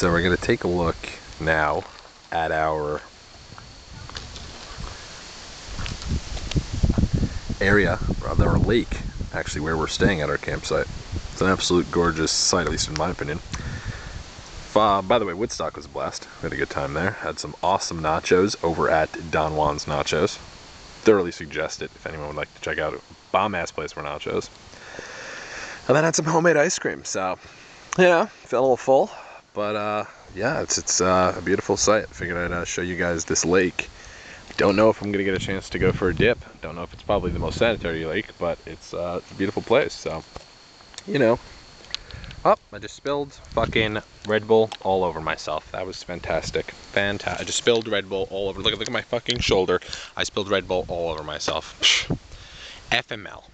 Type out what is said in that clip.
So we're gonna take a look now at our area, rather our lake, actually where we're staying at our campsite. It's an absolute gorgeous site, at least in my opinion. Uh, by the way, Woodstock was a blast. We had a good time there. Had some awesome nachos over at Don Juan's Nachos. Thoroughly suggest it if anyone would like to check out a bomb ass place for nachos. And then had some homemade ice cream. So, yeah, felt a little full, but uh, yeah, it's it's uh, a beautiful site. Figured I'd uh, show you guys this lake. Don't know if I'm gonna get a chance to go for a dip. Don't know if it's probably the most sanitary lake, but it's, uh, it's a beautiful place. So, you know, Oh, I just spilled fucking Red Bull all over myself. That was fantastic. Fantastic. I just spilled Red Bull all over. Look, look at my fucking shoulder. I spilled Red Bull all over myself. FML.